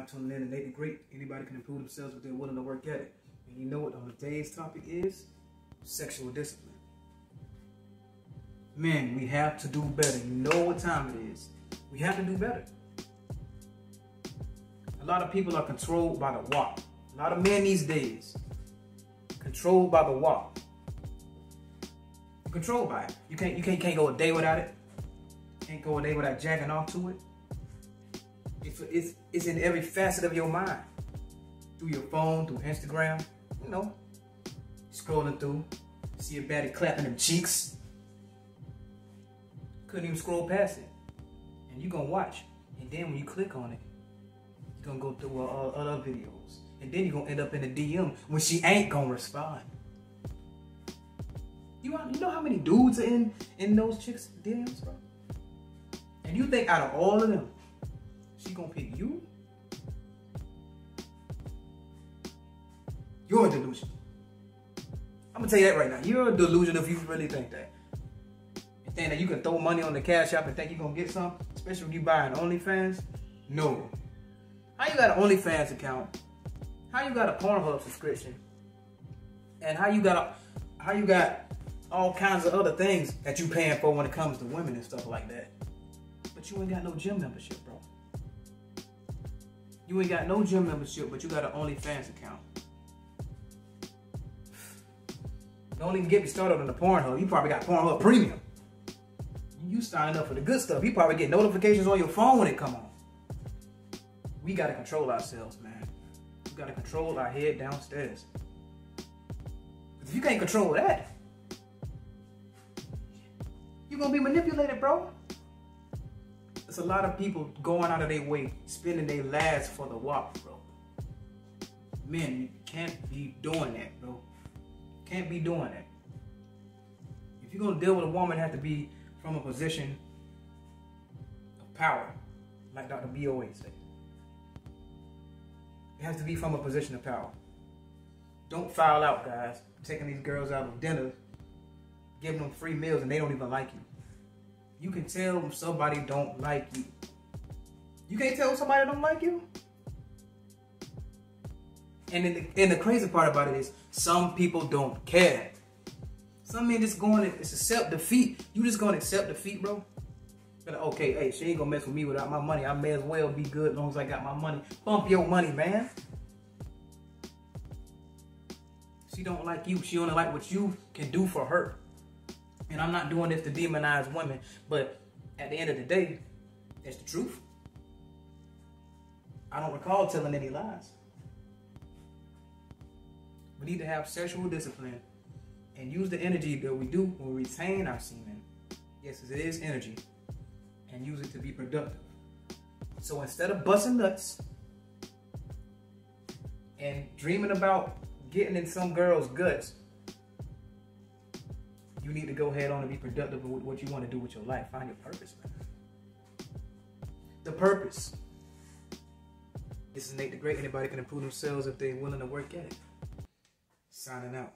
tuning in to Nate the Great. Anybody can improve themselves if they're willing to work at it. And you know what on today's topic is? Sexual discipline. Men, we have to do better. You know what time it is. We have to do better. A lot of people are controlled by the walk. A lot of men these days controlled by the walk. Controlled by it. You can't you can't can't go a day without it. Can't go a day without jacking off to it. It's, it's, it's in every facet of your mind. Through your phone, through Instagram, you know, scrolling through, see a baddie clapping them cheeks. Couldn't even scroll past it. And you're gonna watch. And then when you click on it, you're gonna go through uh, other videos. And then you're gonna end up in a DM when she ain't gonna respond. You, you know how many dudes are in, in those chicks' DMs, bro? And you think out of all of them, she gonna pick you? You're a delusion. I'm gonna tell you that right now. You're a delusion if you really think that. Think that you can throw money on the cash app and think you're gonna get some, especially when you buy an OnlyFans? No. How you got an OnlyFans account? How you got a Pornhub subscription? And how you got a, how you got all kinds of other things that you paying for when it comes to women and stuff like that? But you ain't got no gym membership, bro. You ain't got no gym membership, but you got an OnlyFans account. Don't even get me started on the Pornhub. You probably got Pornhub Premium. You signing up for the good stuff. You probably get notifications on your phone when it come on. We gotta control ourselves, man. We gotta control our head downstairs. If you can't control that, you're gonna be manipulated, bro. There's a lot of people going out of their way, spending their lives for the walk, bro. Men, you can't be doing that, bro. Can't be doing that. If you're gonna deal with a woman, have to be from a position of power, like Dr. B always said. It has to be from a position of power. Don't foul out, guys. Taking these girls out of dinner, giving them free meals, and they don't even like you. You can tell when somebody don't like you. You can't tell somebody don't like you. And the, and the crazy part about it is some people don't care. Some men just going to accept defeat. You just going to accept defeat, bro. But okay, hey, she ain't gonna mess with me without my money. I may as well be good as long as I got my money. Bump your money, man. She don't like you. She only like what you can do for her. And I'm not doing this to demonize women, but at the end of the day, it's the truth. I don't recall telling any lies. We need to have sexual discipline and use the energy that we do when we retain our semen. Yes, it is energy. And use it to be productive. So instead of busting nuts and dreaming about getting in some girl's guts, you need to go ahead on and be productive with what you want to do with your life. Find your purpose, man. The purpose. This is Nate the Great. Anybody can improve themselves if they're willing to work at it. Signing out.